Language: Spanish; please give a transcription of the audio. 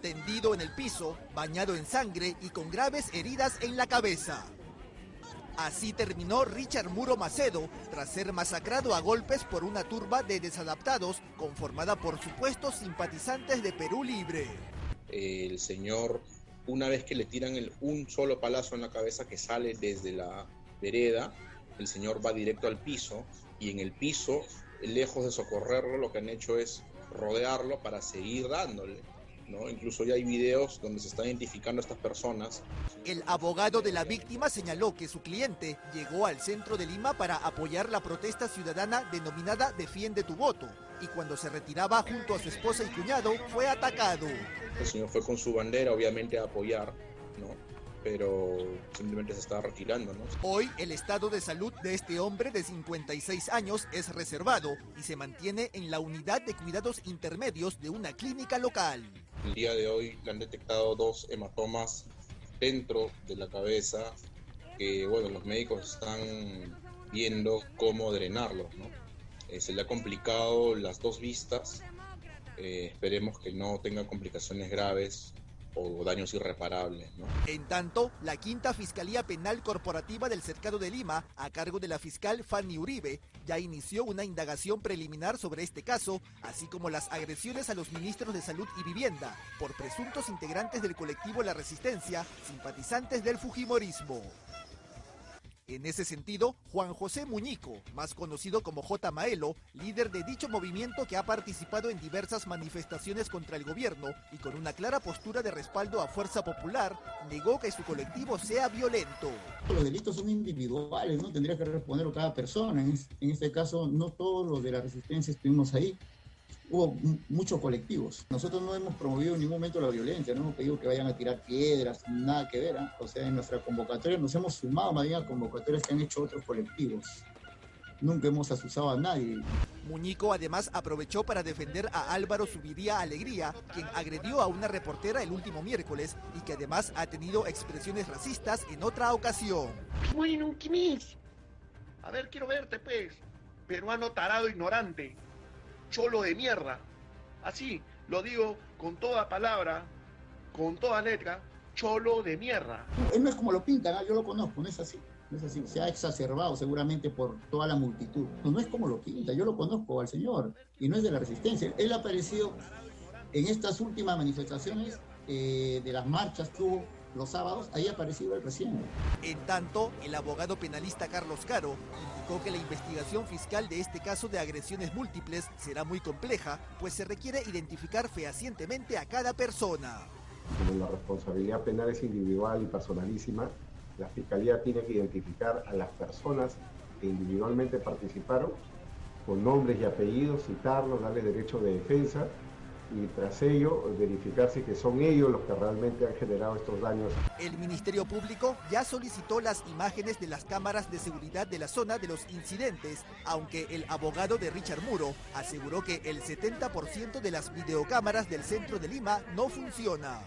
Tendido en el piso, bañado en sangre y con graves heridas en la cabeza. Así terminó Richard Muro Macedo tras ser masacrado a golpes por una turba de desadaptados conformada por supuestos simpatizantes de Perú Libre. El señor, una vez que le tiran el, un solo palazo en la cabeza que sale desde la vereda, el señor va directo al piso y en el piso, lejos de socorrerlo, lo que han hecho es rodearlo para seguir dándole. ¿no? Incluso ya hay videos donde se están identificando a estas personas. El abogado de la víctima señaló que su cliente llegó al centro de Lima para apoyar la protesta ciudadana denominada Defiende tu voto y cuando se retiraba junto a su esposa y cuñado fue atacado. El señor fue con su bandera obviamente a apoyar, ¿no? Pero simplemente se está retirando. ¿no? Hoy el estado de salud de este hombre de 56 años es reservado y se mantiene en la unidad de cuidados intermedios de una clínica local. El día de hoy le han detectado dos hematomas dentro de la cabeza que bueno, los médicos están viendo cómo drenarlos. ¿no? Eh, se le ha complicado las dos vistas. Eh, esperemos que no tenga complicaciones graves o daños irreparables. En tanto, la quinta Fiscalía Penal Corporativa del Cercado de Lima, a cargo de la fiscal Fanny Uribe, ya inició una indagación preliminar sobre este caso, así como las agresiones a los ministros de Salud y Vivienda por presuntos integrantes del colectivo La Resistencia, simpatizantes del Fujimorismo. En ese sentido, Juan José Muñico, más conocido como J. Maelo, líder de dicho movimiento que ha participado en diversas manifestaciones contra el gobierno y con una clara postura de respaldo a Fuerza Popular, negó que su colectivo sea violento. Los delitos son individuales, ¿no? Tendría que responder cada persona. En este caso, no todos los de la resistencia estuvimos ahí hubo muchos colectivos. Nosotros no hemos promovido en ningún momento la violencia, no hemos pedido que vayan a tirar piedras, nada que ver. ¿eh? O sea, en nuestra convocatoria nos hemos sumado más bien a convocatorias que han hecho otros colectivos. Nunca hemos asusado a nadie. Muñico además aprovechó para defender a Álvaro Subiría Alegría, quien agredió a una reportera el último miércoles y que además ha tenido expresiones racistas en otra ocasión. Bueno, ¿qué A ver, quiero verte, pues. Peruano tarado ignorante cholo de mierda. Así, lo digo con toda palabra, con toda letra, cholo de mierda. Él no es como lo pintan, ¿ah? yo lo conozco, no es así. No es así, se ha exacerbado seguramente por toda la multitud. No, es como lo pinta, yo lo conozco al señor y no es de la resistencia. Él ha aparecido en estas últimas manifestaciones eh, de las marchas que hubo los sábados, ahí ha aparecido el recién. En tanto, el abogado penalista Carlos Caro indicó que la investigación fiscal de este caso de agresiones múltiples será muy compleja, pues se requiere identificar fehacientemente a cada persona. Como la responsabilidad penal es individual y personalísima, la Fiscalía tiene que identificar a las personas que individualmente participaron, con nombres y apellidos, citarlos, darles derecho de defensa y tras ello verificarse que son ellos los que realmente han generado estos daños. El Ministerio Público ya solicitó las imágenes de las cámaras de seguridad de la zona de los incidentes, aunque el abogado de Richard Muro aseguró que el 70% de las videocámaras del centro de Lima no funciona.